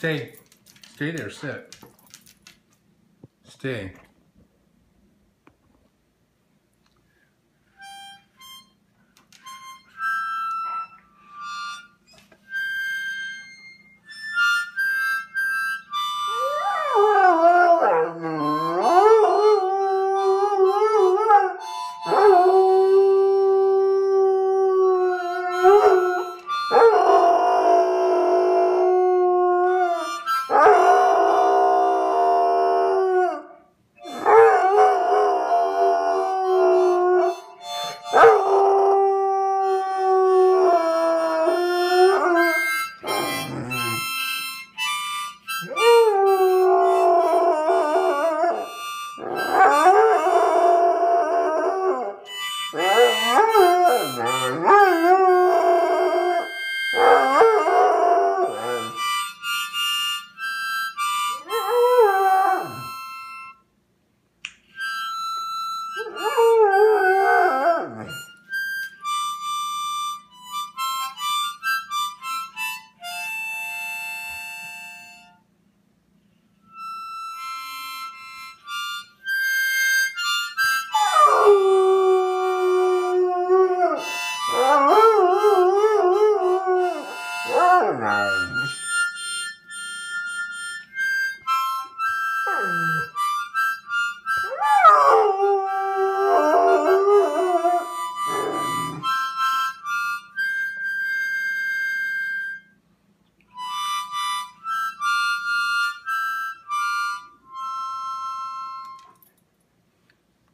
Stay. Stay there. Sit. Stay.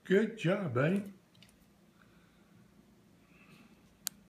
Good job, buddy.